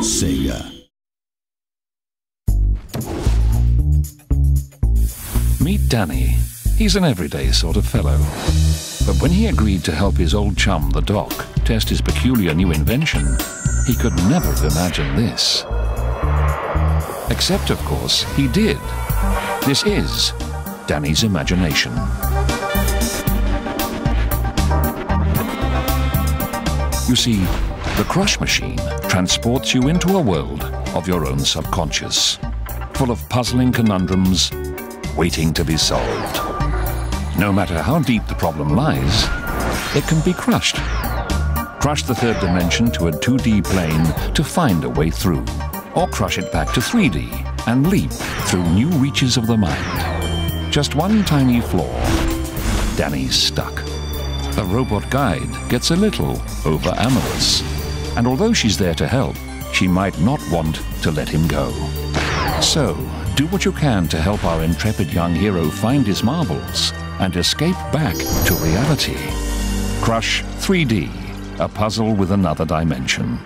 Sega. Meet Danny. He's an everyday sort of fellow. But when he agreed to help his old chum, the doc, test his peculiar new invention, he could never have imagined this. Except, of course, he did. This is Danny's imagination. You see, the crush machine transports you into a world of your own subconscious, full of puzzling conundrums waiting to be solved. No matter how deep the problem lies, it can be crushed. Crush the third dimension to a 2D plane to find a way through, or crush it back to 3D and leap through new reaches of the mind. Just one tiny flaw. Danny's stuck. The robot guide gets a little over amorous, and although she's there to help, she might not want to let him go. So, do what you can to help our intrepid young hero find his marbles and escape back to reality. Crush 3D, a puzzle with another dimension.